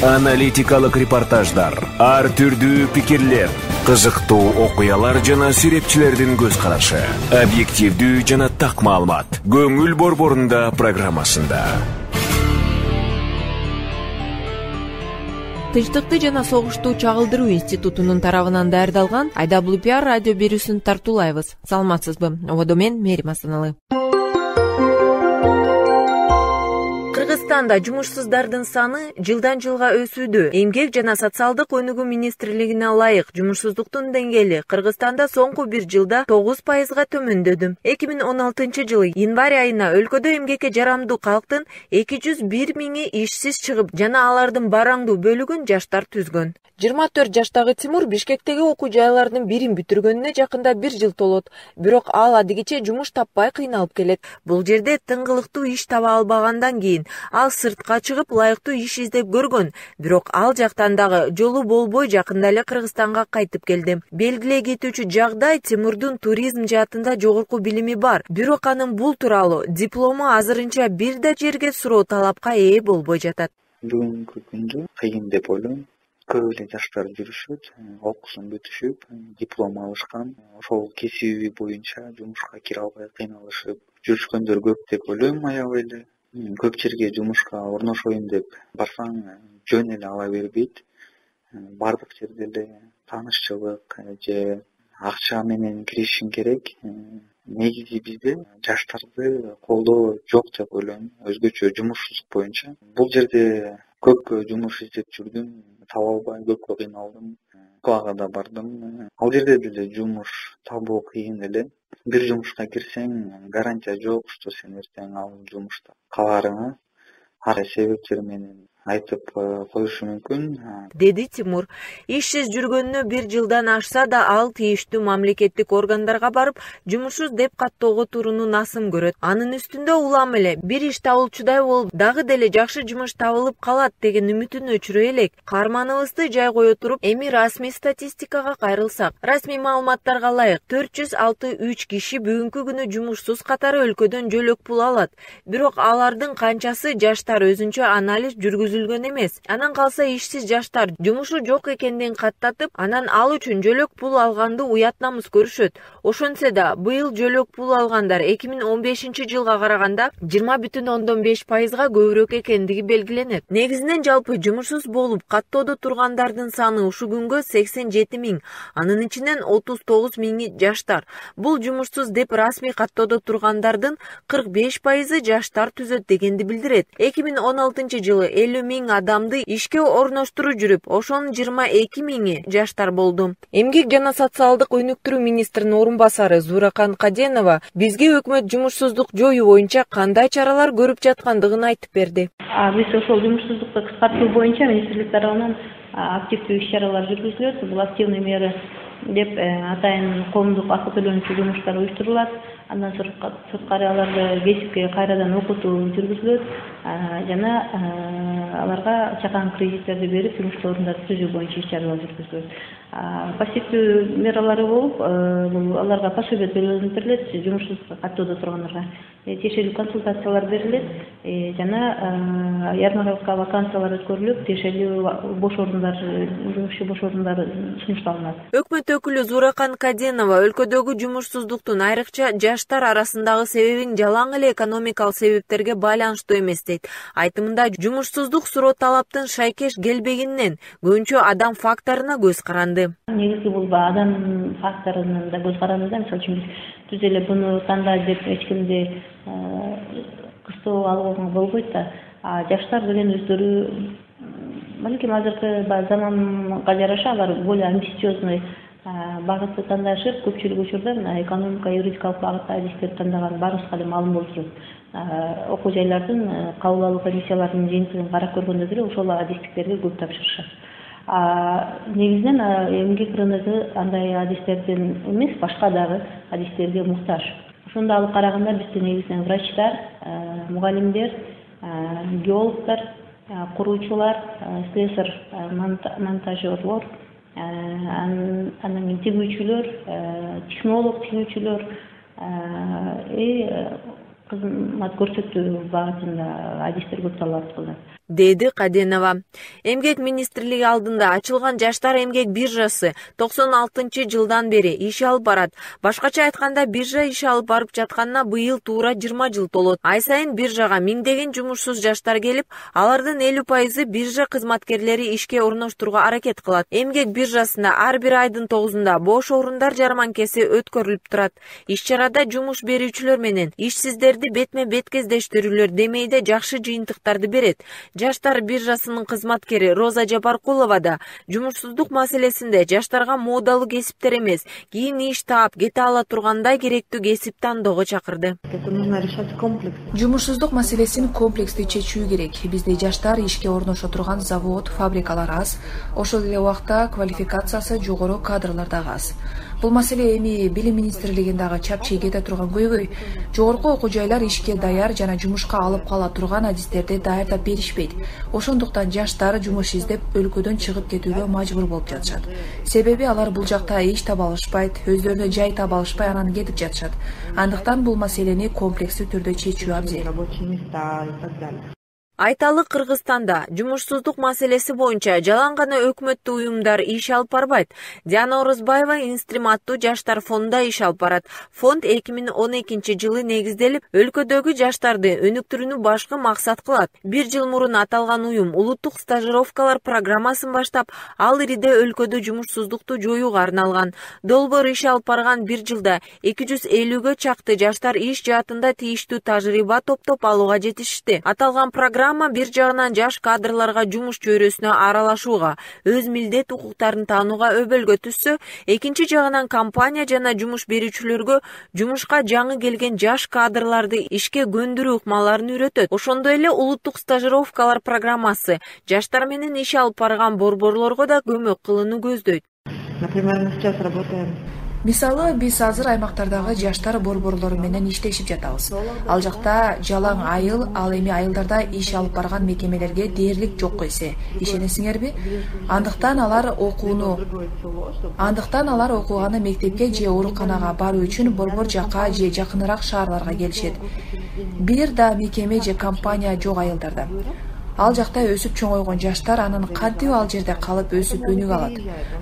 аналитикалык репортаждар ар түрдүү пикирлер кызыктуу окуялар жана серепчилердин көз карашы. Объективдүү жана так маалымат. Көңүл борборунда программасында. Тынчтыкты жана согушту чагылдыруу институтунун тарабынан даярдалган айдаблу пиар радио берүүсүн тартуулайбыз саламатсызбы? Ободо мен мээрим асаналы жумушсуздардын саны жылдан жылга өсүүдө. Эмгек жана социалдык өнүгүү министрлигине ылайык жумушсуздуктун деңгээли кыргызстанда соңку бир жылда тогуз пайызга төмөндөдү эки миң он алтынчы жылы январь айына өлкөдө эмгекке жарамдуу калктын эки жүз бир миңи ишсиз чыгып жана алардын бараңдуу бөлүгүн жаштар түзгөн. Жыйырма төрт жаштагы тимур бишкектеги окуу жайлардын бирин бүтүргөнүнө жакында бир жыл толот. Бирок ал адигече жумуш таппай кыйналып келет. Бул жерде тыңгылыктуу иш таба албагандан кийин ал сыртка чыгып ылайыктуу иш издеп көргөн. Бирок ал жактан дагы жолу болбой жакында эле кыргызстанга кайтып келди белгилей кетүүчү жагдай тимурдун туризм жаатында жогорку билими бар. Бирок анын бул тууралуу диплому азырынча бир да жерге суроо талапка ээ болбой жатат. Бүгүнкү күндө кыйын деп ойлойм. Көп эле жаштар жүрүшөт окуусун бүтүшүп диплом алышкан ошол кесиби боюнча жумушка кире албай кыйналышып жүрүшкөндөр көп деп ойлойм аябай эле көп жерге жумушка орношоюн деп барсаң жөн эле ала бербейт. Баардык жерде эле таанышчылык же акча менен киришишиң керек. Негизи бизде жаштарды колдоо жок деп ойлойм. Өзгөчө жумушсуздук боюнча. Бул жерде көп жумуш издеп жүрдүм таба албай көпкө кыйналдым москвага да бардым. Ал жерде деле жумуш табуу кыйын эле. Бир жумушка кирсең гарантия жок что сен эртең ал жумушта каларыңа ар себептер менен айтып э, коюшу мүмкүн. Деди тимур ишсиз жүргөнүнө бир жылдан ашса да ал тийиштүү мамлекеттик органдарга барып жумушсуз деп каттоого турууну насым көрөт. Анын үстүндө улам эле бир иш табылчудай болуп дагы деле жакшы жумуш табылып калат деген үмүтүн өчүрө элек. Каарманыбызды жай кое туруп эми расмий статистикага кайрылсак. Расмий маалыматтарга ылайык төрт жүз алты үч киши бүгүнкү күнү жумушсуз катары өлкөдөн жөлөк пул алат. Бирок алардын канчасы жаштар өзүнчө анализ жүргүз эмес. Анан калса ишсиз жаштар жумушу жок экендигин каттатып анан ал үчүн жөлөк пул алганды уят намыс көрүшөт. Ошентсе да быйыл жөлөк пул алгандар эки миң он бешинчи жылга караганда жыйырма бүтүн ондон беш пайызга көбүрөөк экендиги белгиленет. Негизинен жалпы жумушсуз болуп каттоодо тургандардын саны ушул күнгө сексен жети миң анын ичинен отуз тогуз миңи жаштар. Бул жумушсуз деп расмий каттоодо тургандардын кырк беш пайызы жаштар түзөт дегенди билдирет. Эки миң он алтынчы жылы элүү миң адамды ишке орноштуруп жүрүп ошонун жыйырма эки миңи жаштар болду. Эмгек жана социалдык өнүктүрүү министринин орун басары зууракан каденова бизге өкмөт жумушсуздук жоюу боюнча кандай чаралар көрүп жаткандыгын айтып берди. Биз ошол жумушсуздукту кыскартуу боюнча министрлик тарабынан активдүү иш чаралар жүргүзүлөт. Бул активный мера деп э, атайын коомдук акы төлөнүүчү жумуштар уюштурулат андан сырткары аларды кесипке кайрадан окутуу жүргүзүлөт. Жана аларга чакан кредиттерди берип жумуштуу орундарды түзүү боюнча иш чаралар жүргүзүлөт пассивдүү мералары болуп бул аларга пособие төлөнүп берилет жумушсуз каттоодо тургандарга э, тиешелүү консультациялар берилет э, жана ярмарка вакансиялар өткөрүлүп тиешелүү бош орундар жумуш иши бош орундар сунушталынат. Өкмөт өкүлү зууракан каденова өлкөдөгү жумушсуздуктун айрыкча жаштар арасындагы себебин жалаң эле экономикалык себептерге байланыштуу эмес дейт айтымында жумушсуздук суроо талаптын шайкеш келбегенинен көбүнчө адам факторуна көз каранды. Негизи бул адам факторунан да көз каранды да мисалы үчүн биз түз эле буну танда деп эч кимди кыстоо алууга болбойт да а жаштар деген өздөрү балким азыркы баягы заманга жараша алар более амбициозный багытты тандашып көпчүлүк учурда мына экономика юридикалык багытта адистерди тандаган баарыбызга эле маалым болуп турат окуу жайлардын кабыл алуу комиссияларынын жыйынтыгын карап көргөндө деле ошол адистиктерге көп тапшырышат негизинен эмгек рыногу андай адистердин эмес башка дагы адистерге муктаж ошондо алып караганда бизде негизинен врачтар мугалимдер геологдор куруучулар слесарь монтажерлор андан кийин тигүүчүлөр технолог тигүүчүлөр и кызмат көрсөтүү багытында адистер көп талап кылынат деди каденова. Эмгек министрлиги алдында ачылган жаштар эмгек биржасы токсон алтынчы жылдан бери иш алып барат. Башкача айтканда биржа иш алып барып жатканына быйыл туура жыйырма жыл толот. Ай сайын биржага миңдеген жумушсуз жаштар келип алардын элүү пайызы биржа кызматкерлери ишке орноштурууга аракет кылат. Эмгек биржасында ар бир айдын тогузунда бош орундар жарманкеси өткөрүлүп турат. Иш чарада жумуш берүүчүлөр менен ишсиздерди бетме бет кездештирүүлөр демейде жакшы жыйынтыктарды берет жаштар биржасынын кызматкери роза жапаркулова да жумушсуздук маселесинде жаштарга моодалуу кесиптер эмес кийин иш таап кете ала тургандай керектүү кесип тандоого чакырды. Это нужно решать комплексно жумушсуздук маселесин комплекстүү чечүү керек. Бизде жаштар ишке орношо турган завод фабрикалар аз. Ошол эле убакта квалификациясы жогору кадрлар дагы аз бул маселе эми билим министрлигин дагы чапчый кете турган көйгөй. Жогорку окуу жайлар ишке даяр жана жумушка алып кала турган адистерди даярдап беришпейт. Ошондуктан жаштар жумуш издеп өлкөдөн чыгып кетүүгө мажбур болуп жатышат. Себеби алар бул жакта иш таба алышпайт өздөрүнө жай таба алышпай анан кетип жатышат. Андыктан бул маселени комплекстүү түрдө чечүү абзел. рабочие места и так далее айталы кыргызстанда жумушсуздук маселеси боюнча жалаң гана өкмөттүк уюмдар иш алып барбайт. Диана орозбаева инстрим аттуу жаштар фондунда иш алып барат. Фонд эки миң он экинчи жылы негизделип өлкөдөгү жаштарды өнүктүрүүнү башкы максат кылат. Бир жыл мурун аталган уюм улуттук стажировкалар программасын баштап ал ириде өлкөдө жумушсуздукту жоюуга арналган. Долбоор иш алып барган бир жылда эки жүз элүүгө чакты жаштар иш жаатында тийиштүү тажрыйба топтоп алууга жетишти аталган программа бир жагынан жаш кадрларга жумуш чөйрөсүнө аралашууга өз милдет укуктарын таанууга өбөлгө түзсө экинчи жагынан компания жана жумуш берүүчүлөргө жумушка жаңы келген жаш кадрларды ишке көндүрүү ыкмаларын үйрөтөт. Ошондой эле улуттук стажировкалар программасы жаштар менен иш алып барган борборлорго да көмөк кылууну көздөйт. Например мы сейчас работаем мисалы биз азыр аймактардагы жаштар борборлору менен иштешип жатабыз. Ал жакта жалаң айыл ал эми айылдарда иш алып барган мекемелерге дээрлик жок эсе ишенесиңерби? Андыктан алар окууну андыктан алар окуганы мектепке же ооруканага баруу үчүн борбор жакка же жакыныраак шаарларга келишет. Бир да мекеме же компания жок айылдарда ал жакта өсүп чоңойгон жаштар анан кантип ал жерде калып өсүп өнүгө алат.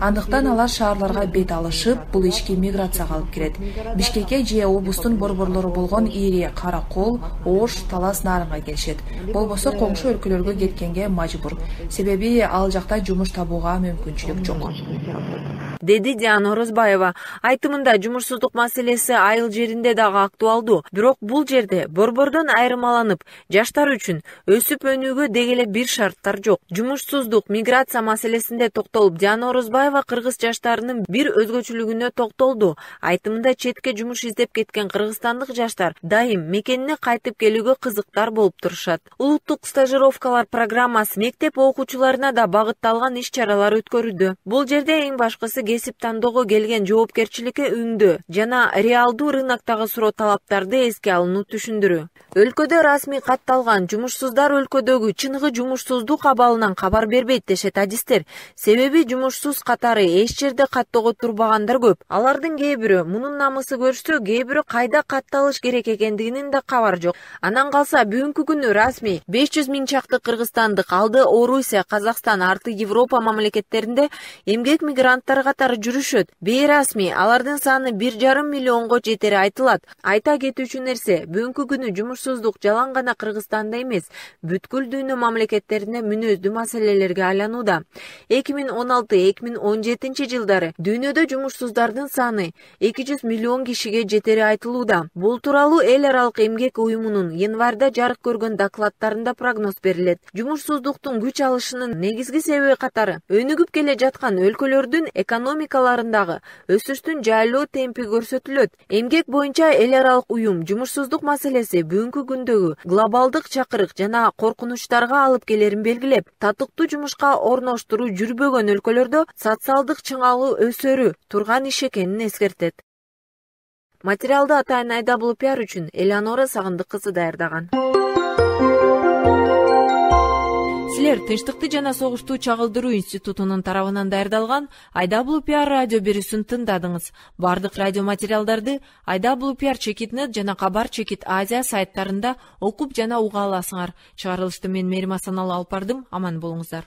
Андыктан алар шаарларга бет алышып бул ички миграцияга алып келет. Бишкекке же облустун борборлору болгон ири кара кол ош талас нарынга келишет. Болбосо коңшу өлкөлөргө кеткенге мажбур. Себеби ал жакта жумуш табууга мүмкүнчүлүк жок деди диана орозбаева. Айтымында жумушсуздук маселеси айыл жеринде дагы актуалдуу бирок бул жерде борбордон айырмаланып жаштар үчүн өсүп өнүүгө деги эле бир шарттар жок. Жумушсуздук миграция маселесинде токтолуп диана орозбаева кыргыз жаштарынын бир өзгөчөлүгүнө токтолду. Айтымында четке жумуш издеп кеткен кыргызстандык жаштар дайым мекенине кайтып келүүгө кызыктар болуп турушат. Улуттук стажировкалар программасы мектеп окуучуларына да багытталган иш чаралар өткөрүүдө бул жерде эң башкысы кесип тандоого келген жоопкерчиликке үңдөө жана реалдуу рыноктогу суроо талаптарды эске алууну түшүндүрүү. Өлкөдө расмий катталган жумушсуздар өлкөдөгү чыныгы жумушсуздук абалынан кабар бербейт дешет адистер. Себеби жумушсуз катары эч жерде каттоого турбагандар көп. Алардын кээ бирөө мунун намысы көрүшсө кээ бирөө кайда катталыш керек экендигинин да кабары жок. Андан калса бүгүнкү күнү расмий беш жүз миң чакты кыргызстандык алды орусия казакстан арты европа мамлекеттеринде эмгек мигранттары катары жүрүшөт. Бейрасмий алардын саны бир жарым миллионго жетери айтылат. Айта кетүүчү нерсе бүгүнкү күнү жумушсуздук жалаң гана кыргызстанда эмес. Бүткүл дүйнө мамлекеттеринде мүнөздүү маселелерге айланууда. эки миң он алты эки миң он жетинчи жылдары дүйнөдө жумушсуздардын саны эки жүз миллион кишиге жетери айтылууда. Бул тууралуу эл аралык эмгек уюмунун январда жарык көргөн докладдарында прогноз берилет. Жумушсуздуктун күч алышынын негизги себеби катары өнүгүп келе жаткан өлкөлөрдүн экономикаларындагы өсүштүн жайлуу темпи көрсөтүлөт. Эмгек боюнча эл аралык уюм жумушсуздук маселеси бүгүнкү күндөгү глобалдык чакырык жана коркунучтарга алып келерин белгилеп татыктуу жумушка орноштуруу жүрбөгөн өлкөлөрдө социалдык чыңалуу өсөрү турган иш экенин эскертет. Материалды атайын айдабулы пиар үчүн элеонора сагындык кызы даярдаган тынчтыкты жана согушту чагылдыруу институтунун тарабынан даярдалган айдаблу пиар радио берүүсүн тыңдадыңыз. Баардык радио материалдарды айдаблу пиар чекит нет жана кабар чекит азия сайттарында окуп жана уга аласыңар. Чыгарылышты мен мээрим асаналы алып бардым аман болуңуздар